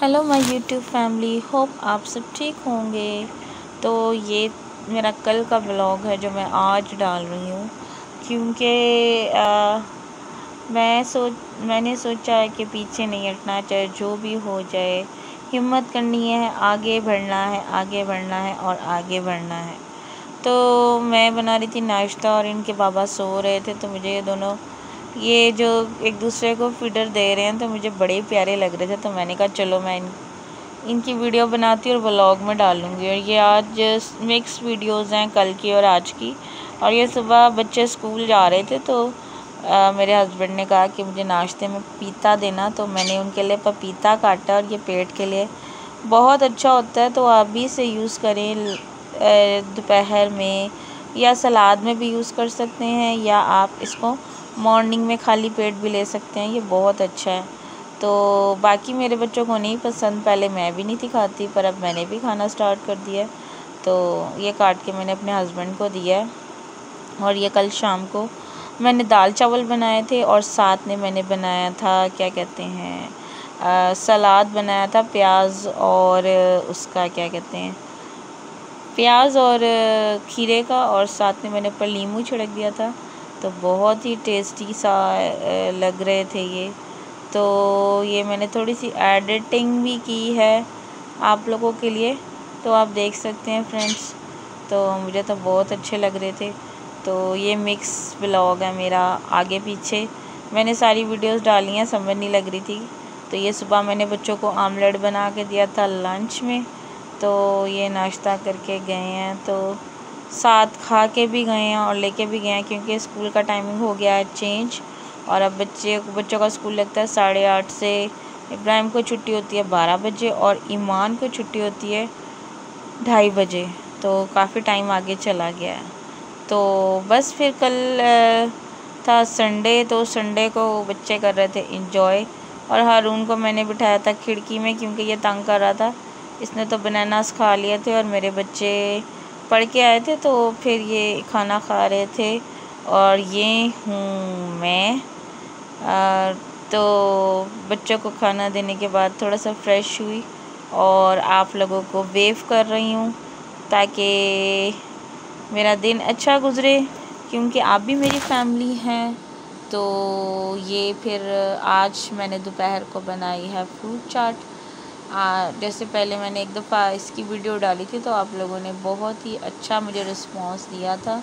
Hello my YouTube family hope आप सब ठीक होंगे। तो ये मेरा कल का ब्लॉग है जो मैं आज डाल रही हूँ। क्योंकि मैं सोच मैंने सोचा है कि पीछे नहीं हटना, चाहे जो भी हो जाए। हिम्मत करनी है, आगे बढ़ना है, आगे बढ़ना है और आगे बढ़ना है। तो मैं बना रही थी नाश्ता और इनके बाबा सो रहे थे तो मुझे ये दोनों ये जो एक दूसरे को फीडर दे रहे हैं तो मुझे बड़े प्यारे लग रहे थे तो मैंने कहा चलो मैं इन इनकी वीडियो बनाती और व्लॉग में डालूँगी। और ये आज मिक्स वीडियोस हैं कल की और आज की। और ये सुबह बच्चे स्कूल जा रहे थे तो आ, मेरे हस्बैंड ने कहा कि मुझे नाश्ते में पीता देना तो मैंने उनके लिए पपीता काटा और ये पेट के लिए बहुत अच्छा होता है तो आप भी इसे यूज़ करें। दोपहर में या सलाद में भी यूज़ कर सकते हैं या आप इसको मॉर्निंग में खाली पेट भी ले सकते हैं, ये बहुत अच्छा है। तो बाकी मेरे बच्चों को नहीं पसंद, पहले मैं भी नहीं थी खाती पर अब मैंने भी खाना स्टार्ट कर दिया तो ये काट के मैंने अपने हस्बैंड को दिया है, और ये कल शाम को मैंने दाल चावल बनाए थे, और साथ में मैंने बनाया था, क्या कहते हैं सलाद बनाया था, प्याज और उसका क्या कहते हैं, प्याज और खीरे का, और साथ में मैंने ऊपर नींबू छिड़क दिया था। तो बहुत ही टेस्टी सा लग रहे थे ये। तो ये मैंने थोड़ी सी एडिटिंग भी की है आप लोगों के लिए। तो आप देख सकते हैं फ्रेंड्स तो मुझे तो बहुत अच्छे लग रहे थे। तो ये मिक्स ब्लॉग है मेरा आगे पीछे। मैंने सारी वीडियोस डाली हैं, समझ नहीं लग रही थी। तो ये सुबह मैंने बच्चों को आमलेट बना के दिया था लंच में। तो ये नाश्ता करके गए हैं तो साथ खा के भी गए हैं और लेके भी गए हैं क्योंकि स्कूल का टाइमिंग हो गया है चेंज और अब बच्चे, बच्चों का स्कूल लगता है साढ़े आठ से इब्राहिम को छुट्टी होती है बारह बजे और ईमान को छुट्टी होती है ढाई बजे तो काफ़ी टाइम आगे चला गया है। तो बस फिर कल था संडे तो संडे को बच्चे कर रहे थे इंजॉय और हारून को मैंने बिठाया था खिड़की में क्योंकि ये तंग कर रहा था। इसने तो बनानास खा लिए थे और मेरे बच्चे पढ़ के आए थे तो फिर ये खाना खा रहे थे और ये हूँ मैं। आ, तो बच्चों को खाना देने के बाद थोड़ा सा फ्रेश हुई और आप लोगों को वेव कर रही हूँ ताकि मेरा दिन अच्छा गुज़रे क्योंकि आप भी मेरी फैमिली हैं। तो ये फिर आज मैंने दोपहर को बनाई है फ्रूट चाट आ, जैसे पहले मैंने एक दफ़ा इसकी वीडियो डाली थी तो आप लोगों ने बहुत ही अच्छा मुझे रिस्पांस दिया था।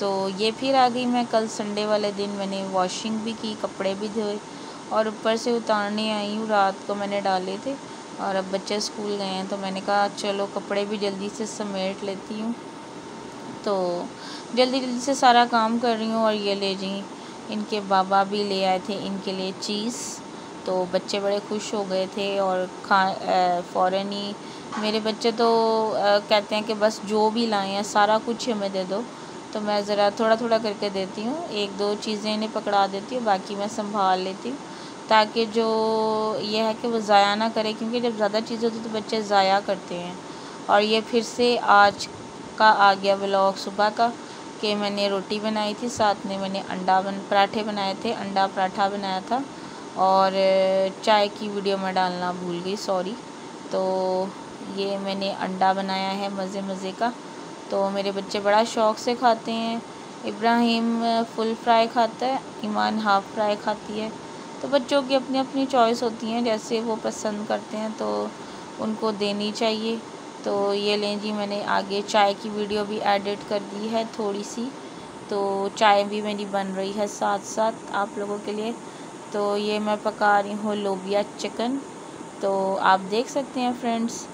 तो ये फिर आ गई मैं कल संडे वाले दिन मैंने वॉशिंग भी की कपड़े भी धोए और ऊपर से उतारने आई हूँ रात को मैंने डाले थे और अब बच्चे स्कूल गए हैं तो मैंने कहा चलो कपड़े भी जल्दी से समेट लेती हूँ। तो जल्दी जल्दी से सारा काम कर रही हूँ और ये ले जी इनके बाबा भी ले आए थे इनके लिए चीज़ तो बच्चे बड़े खुश हो गए थे और खा फ़ौर ही। मेरे बच्चे तो आ, कहते हैं कि बस जो भी लाए हैं सारा कुछ हमें दे दो। तो मैं ज़रा थोड़ा थोड़ा करके देती हूँ। एक दो चीज़ें इन्हें पकड़ा देती हूँ बाकी मैं संभाल लेती हूँ। ताकि जो ये है कि वो ज़ाया ना करे क्योंकि जब ज़्यादा चीज़ होती तो बच्चे ज़ाया करते हैं। और ये फिर से आज का आ गया ब्लॉग सुबह का कि मैंने रोटी बनाई थी साथ में मैंने अंडा बन पराठे बनाए थे अंडा पराठा बनाया था। और चाय की वीडियो में डालना भूल गई सॉरी तो ये मैंने अंडा बनाया है मज़े मज़े का. तो मेरे बच्चे बड़ा शौक़ से खाते हैं. इब्राहिम फुल फ्राई खाता है, ईमान हाफ़ फ्राई खाती है. तो बच्चों की अपनी अपनी चॉइस होती हैं, जैसे वो पसंद करते हैं तो उनको देनी चाहिए. तो ये लें जी, मैंने आगे चाय की वीडियो भी एडिट कर दी है थोड़ी सी. तो चाय भी मेरी बन रही है साथ साथ आप लोगों के लिए. तो ये मैं पका रही हूँ लोबिया चिकन। तो आप देख सकते हैं फ्रेंड्स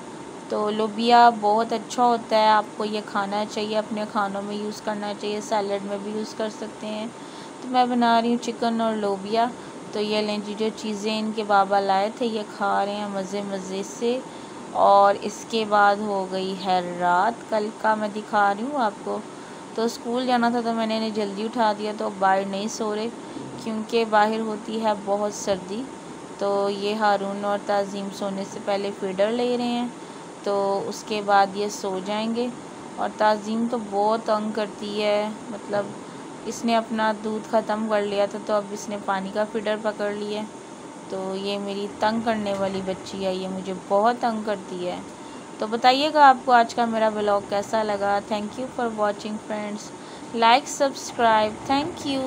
तो लोबिया बहुत अच्छा होता है। आपको ये खाना चाहिए, अपने खानों में यूज़ करना चाहिए, सैलड में भी यूज़ कर सकते हैं। तो मैं बना रही हूँ चिकन और लोबिया। तो ये लें जी, जो चीज़ें इनके बाबा लाए थे, ये खा रहे हैं मज़े मज़े से। और इसके बाद हो गई है रात। कल का मैं दिखा रही हूँ आपको। तो स्कूल जाना था तो मैंने इन्हें जल्दी उठा दिया तो बाहर नहीं सो रहे। क्योंकि बाहर होती है बहुत सर्दी तो ये हारून और तज़ीम सोने से पहले फीडर ले रहे हैं तो उसके बाद ये सो जाएँगे। और तज़ीम तो बहुत तंग करती है मतलब इसने अपना दूध ख़त्म कर लिया था तो अब इसने पानी का फीडर पकड़ लिया। तो ये मेरी तंग करने वाली बच्ची है, ये मुझे बहुत तंग करती है। तो बताइएगा आपको आज का मेरा ब्लॉग कैसा लगा। Thank you for watching friends like subscribe thank you